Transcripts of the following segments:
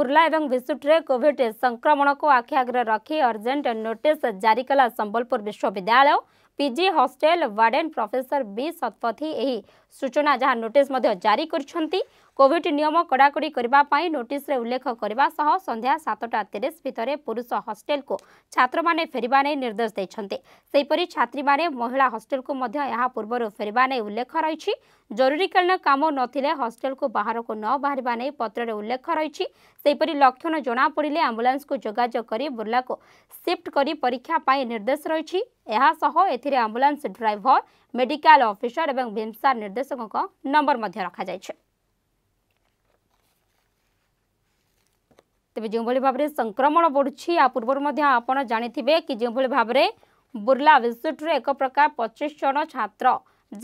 कुर्ला एवं विश्रुट्रे कोविड संक्रमण को आखि आगे रखी अर्जेंट नोटिस जारी कला संबलपुर विश्वविद्यालय PG hostel warden professor B Satapathy सूचना जहां नोटिस जारी कर କୋଭିଡ୍ ନିୟମ କଡ଼ାକଡ଼ି କରିବା ପାଇଁ ନୋଟିସ୍ରେ ଉଲ୍ଲେଖ କରିବା ସହ ସନ୍ଧ୍ୟା ସାତଟା ତିରିଶ ଭିତରେ ପୁରୁଷ ହଷ୍ଟେଲକୁ ଛାତ୍ରମାନେ ଫେରିବା ନେଇ ନିର୍ଦ୍ଦେଶ ଦେଇଛନ୍ତି ସେହିପରି ଛାତ୍ରୀମାନେ ମହିଳା ହଷ୍ଟେଲକୁ ମଧ୍ୟ ଏହା ପୂର୍ବରୁ ଫେରିବା ନେଇ ଉଲ୍ଲେଖ ରହିଛି ଜରୁରୀକାଳୀନ କାମ ନଥିଲେ ହଷ୍ଟେଲକୁ ବାହାରକୁ ନ ବାହାରିବା ନେଇ ପତ୍ରରେ ଉଲ୍ଲେଖ ରହିଛି ସେହିପରି ଲକ୍ଷଣ ଜଣାପଡ଼ିଲେ ଆମ୍ବୁଲାନ୍ସକୁ ଯୋଗାଯୋଗ କରି ବୁର୍ଲାକୁ ସିଫ୍ଟ କରି ପରୀକ୍ଷା ପାଇଁ ନିର୍ଦ୍ଦେଶ ରହିଛି ଏହାସହ ଏଥିରେ ଆମ୍ବୁଲାନ୍ସ ଡ୍ରାଇଭର ମେଡିକାଲ ଅଫିସର ଏବଂ ଭୀମସାର ନିର୍ଦ୍ଦେଶକଙ୍କ ନମ୍ବର ମଧ୍ୟ ରଖାଯାଇଛି ତେବେ ଯେଉଁଭଳି ଭାବରେ ସଂକ୍ରମଣ ବଢ଼ୁଛି ୟା ପୂର୍ବରୁ ମଧ୍ୟ ଆପଣ ଜାଣିଥିବେ କି ଯେଉଁଭଳି ଭାବରେ ବୁର୍ଲା ଇନ୍ଷ୍ଟିଚ୍ୟୁଟ୍ରୁ ଏକ ପ୍ରକାର ପଚିଶ ଜଣ ଛାତ୍ର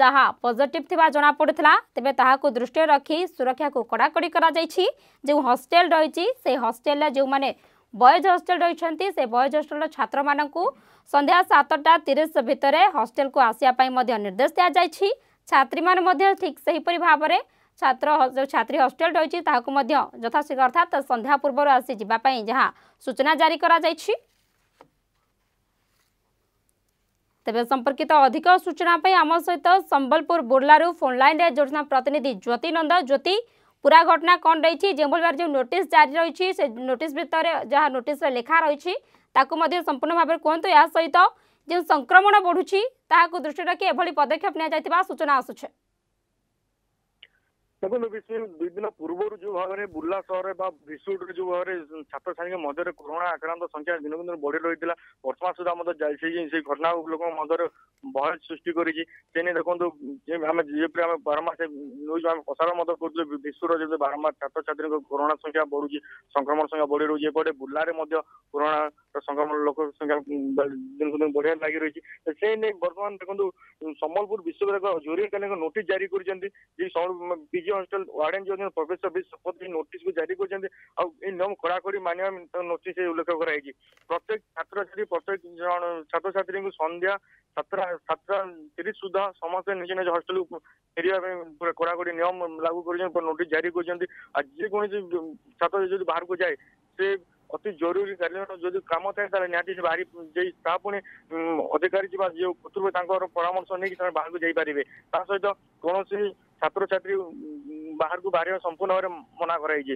ଯାହା ପଜିଟିଭ୍ ଥିବା ଜଣାପଡ଼ିଥିଲା ତେବେ ତାହାକୁ ଦୃଷ୍ଟିରେ ରଖି ସୁରକ୍ଷାକୁ କଡ଼ାକଡ଼ି କରାଯାଇଛି ଯେଉଁ ହଷ୍ଟେଲ ରହିଛି ସେହି ହଷ୍ଟେଲରେ ଯେଉଁମାନେ ବଏଜ୍ ହଷ୍ଟେଲ ରହିଛନ୍ତି ସେ ବଏଜ୍ ହଷ୍ଟେଲର ଛାତ୍ରମାନଙ୍କୁ ସନ୍ଧ୍ୟା ସାତଟା ତିରିଶ ଭିତରେ ହଷ୍ଟେଲକୁ ଆସିବା ପାଇଁ ମଧ୍ୟ ନିର୍ଦ୍ଦେଶ ଦିଆଯାଇଛି ଛାତ୍ରୀମାନେ ମଧ୍ୟ ଠିକ୍ ସେହିପରି ଭାବରେ ଛାତ୍ର ଯେଉଁ ଛାତ୍ରୀ ହଷ୍ଟେଲ ରହିଛି ତାହାକୁ ମଧ୍ୟ ଯଥାଶୀଘ୍ର ଅର୍ଥାତ୍ ସନ୍ଧ୍ୟା ପୂର୍ବରୁ ଆସି ଯିବା ପାଇଁ ଯାହା ସୂଚନା ଜାରି କରାଯାଇଛି ତେବେ ସମ୍ପର୍କିତ ଅଧିକ ସୂଚନା ପାଇଁ ଆମ ସହିତ ସମ୍ବଲପୁର ବୁର୍ଲାରୁ ଫୋନ୍ ଲାଇନ୍ରେ ଯୋଡ଼ିଛନ୍ତି ପ୍ରତିନିଧି ଜ୍ୟୋତି ନନ୍ଦ ଜ୍ୟୋତି ପୁରା ଘଟଣା କ'ଣ ରହିଛି ଯେଉଁଭଳି ଭାବରେ ଯେଉଁ ନୋଟିସ୍ ଜାରି ରହିଛି ସେ ନୋଟିସ୍ ଭିତରେ ଯାହା ନୋଟିସ୍ରେ ଲେଖା ରହିଛି ତାକୁ ମଧ୍ୟ ସମ୍ପୂର୍ଣ୍ଣ ଭାବରେ କୁହନ୍ତୁ ଏହା ସହିତ ଯେଉଁ ସଂକ୍ରମଣ ବଢ଼ୁଛି ତାହାକୁ ଦୃଷ୍ଟିରେ ରଖି ଏଭଳି ପଦକ୍ଷେପ ନିଆଯାଇଥିବା ସୂଚନା ଆସୁଛି ଦେଖନ୍ତୁ ବିଶ୍ୱ ଦୁଇ ଦିନ ପୂର୍ବରୁ ଯେଉଁ ଭାବରେ ବୁର୍ଲା ସହରରେ ବା ବିଶ୍ୱରେ ଯେଉଁ ଭାବରେ ଛାତ୍ରଛାତ୍ରୀଙ୍କ ମଧ୍ୟରେ କରୋନା ଆକ୍ରାନ୍ତ ସଂଖ୍ୟା ଦିନକୁ ଦିନ ବଢି ରହିଥିଲା ବର୍ତ୍ତମାନ ସୁଦ୍ଧା ମଧ୍ୟ ଯାଇଛି ସେଇ ଘଟଣା ଲୋକଙ୍କ ମଧ୍ୟରେ ଭୟ ସୃଷ୍ଟି କରିଛି ସେ ନେଇ ଦେଖନ୍ତୁ ଆମେ ଯେପରି ଆମେ ବାରମ୍ବାର ସେ ନ୍ୟୁଜ୍ ଆମେ ପ୍ରସାରଣ ମଧ୍ୟ କରୁଛୁ ବିଶ୍ୱର ଯେତେ ବାରମ୍ବାର ଛାତ୍ରଛାତ୍ରୀଙ୍କ କରୋନା ସଂଖ୍ୟା ବଢୁଛି ସଂକ୍ରମଣ ସଂଖ୍ୟା ବଢି ରହୁଛି ଏପଟେ ବୁର୍ଲାରେ ମଧ୍ୟ କରୋନା ସଂକ୍ରମଣ ଲୋକ ସଂଖ୍ୟା ଦିନକୁ ଦିନ ବଢିବାରେ ଲାଗି ରହିଛି ସେ ନେଇ ବର୍ତ୍ତମାନ ଦେଖନ୍ତୁ ସମ୍ବଲପୁର ବିଶ୍ୱବିଦ୍ୟାଳୟ ଜରୁରୀକାଳୀନ ଏକ ନୋଟିସ ଜାରି କରିଛନ୍ତି ଯେ ପିଜି ହଷ୍ଟେଲ ୱାର୍ଡେନ୍ ଯିଏ ଅଛନ୍ତି ପ୍ରଫେସର ବି ଶପଥ ନୋଟିସକୁ ଜାରି କରିଛନ୍ତି ଆଉ ଏଇ ନିୟମ କଡ଼ାକଡ଼ି ମାନିବା ନୋଟିସ ଉଲ୍ଲେଖ କରାଯାଇଛି ପ୍ରତ୍ୟେକ ଛାତ୍ରଛାତ୍ରୀ ପ୍ରତ୍ୟେକ ଜଣ ଛାତ୍ରଛାତ୍ରୀଙ୍କୁ ସନ୍ଧ୍ୟା ସାତଟା ସାତଟା ତିରିଶ ସୁଦ୍ଧା ସମସ୍ତେ ନିଜ ନିଜ ହଷ୍ଟେଲକୁ ଫେରିବା ପାଇଁ ପୁରା କଡ଼ାକଡ଼ି ନିୟମ ଲାଗୁ କରିଛନ୍ତି ନୋଟିସ ଜାରି କରିଛନ୍ତି ଆଉ ଯେକୌଣସି ଛାତ୍ର ଯଦି ବାହାରକୁ ଯାଏ ସେ অতি জরুরি কারণে যদি কাম কাজ থাকে তাহলে ন্যাটিস বাইরে যে স্থাপনে অধিকারী জিবা যে পুত্রটাকে পরামর্শ নেকি বাইরে যাই পারিবে তা সৈতো কোনসি ছাত্র ছাত্রী বাইরে সম্পূর্ণ বনা করে জি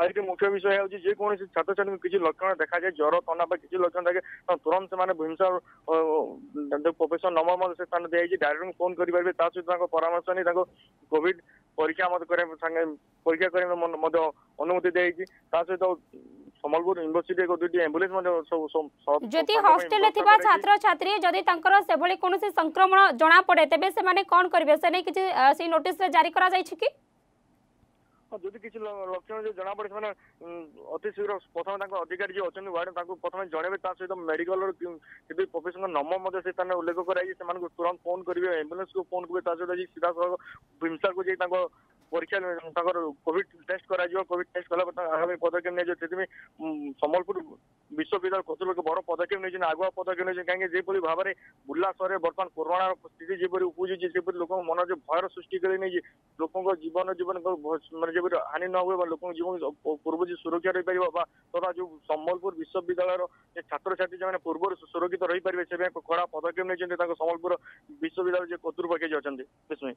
আজকে মুখ্য বিষয় হচ্ছে যে কোনসি ছাত্রছাত্রী কিছু লক্ষণ দেখা যায় জ্বর ঠান্ডা বা কিছু লক্ষণ থাকে তুরন্ত সেমানে ভুবনেশ্বর প্রফেসর নম্বর মধ্যে সে স্থান দিয়েছে ডাইরেক্ট ফোন করিপারবে তা সহ তাঁর পরামর্শ নিয়ে তাঁর কোভিড পরীক্ষা মধ্যে করার সাথে পরীক্ষা করার মধ্যে অনুমতি দিয়েছে তা সহ সম্বলপুর ইউনিভার্সিটি এক দুইটি আম্বুলেন্স মধ্যে সব যদি হস্টেলে থিবা ছাত্র ছাত্রী যদি তাঁকর সেভলি কোনসি সংক্রমণ জনা পড়ে তেবে সেমানে কোন করিবে সে নেই কিছু সেই নোটিস জারি করা যাইছে কি ଯଦି କିଛି ଲକ୍ଷଣ ଯଦି ଜଣାପଡ଼େ ସେମାନେ ଅତି ଶୀଘ୍ର ପ୍ରଥମେ ତାଙ୍କ ଅଧିକାରୀ ଯିଏ ଅଛନ୍ତି ୱାର୍ଡ ତାଙ୍କୁ ପ୍ରଥମେ ଜଣେଇବେ ତା ସହିତ ମେଡିକାଲ ର ଯଦି ପ୍ରଫେସଙ୍କ ନମ୍ବର ମଧ୍ୟ ସେ ସ୍ଥାନରେ ଉଲ୍ଲେଖ କରାଯାଇଛି ସେମାନଙ୍କୁ ତୁରନ୍ତ ଫୋନ କରିବେ ଆମ୍ବୁଲାନ୍ସକୁ ଫୋନ କରିବେ ତା ସହିତ ଯାଇ ସିଧାସଳଖ ଭୀମସାରକୁ ଯାଇ ତାଙ୍କ ପରୀକ୍ଷା ତାଙ୍କର କୋଭିଡ ଟେଷ୍ଟ କରାଯିବ କୋଭିଡ ଟେଷ୍ଟ କଲା ପରେ ଆଗାମୀ ପଦକ୍ଷେପ ନିଆଯିବ ସେଥିପାଇଁ ସମ୍ବଲପୁର ବିଶ୍ୱବିଦ୍ୟାଳୟ କର୍ତ୍ତୃପକ୍ଷ ବଡ ପଦକ୍ଷେପ ନେଇଛନ୍ତି ଆଗୁଆ ପଦକ୍ଷେପ ନେଇଛନ୍ତି କାହିଁକି ଯେପରି ଭାବରେ ବୁର୍ଲା ସହରରେ ବର୍ତ୍ତମାନ କରୋନାର ସ୍ଥିତି ଯେପରି ଉପୁଜୁଛି ସେପରି ଲୋକଙ୍କ ମନରେ ଭୟର ସୃଷ୍ଟି କରି ନେଇଛି ଲୋକଙ୍କ ଜୀବନ ଜୀବନ ମାନେ ଯେପରି ହାନି ନ ହୁଏ ବା ଲୋକଙ୍କ ଜୀବନ ପୂର୍ବରୁ ଯେ ସୁରକ୍ଷା ରହିପାରିବ ବା ତଥା ଯୋଉ ସମ୍ବଲପୁର ବିଶ୍ୱବିଦ୍ୟାଳୟର ଛାତ୍ରଛାତ୍ରୀ ଯେମାନେ ପୂର୍ବରୁ ସୁରକ୍ଷିତ ରହିପାରିବେ ସେ ପାଇଁ କଡ଼ା ପଦକ୍ଷେପ ନେଇଛନ୍ତି ତାଙ୍କ ସମ୍ବଲପୁର ବିଶ୍ୱବିଦ୍ୟାଳୟ ଯେ କର୍ତ୍ତୃପକ୍ଷ ଯେ ଅଛନ୍ତି ବିସ୍ମୟ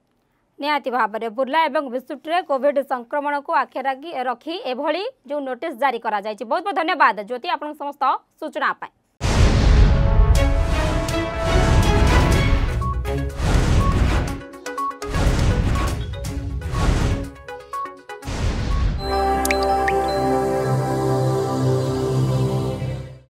ନିହାତି ଭାବରେ ବୁର୍ଲା ଏବଂ ବିସୁଟରେ କୋଭିଡ୍ ସଂକ୍ରମଣକୁ ଆଖିରେ ରଖି ଏଭଳି ଯେଉଁ ନୋଟିସ୍ ଜାରି କରାଯାଇଛି ବହୁତ ବହୁତ ଧନ୍ୟବାଦ ଜ୍ୟୋତି ଆପଣଙ୍କ ସମସ୍ତ ସୂଚନା ପାଇଁ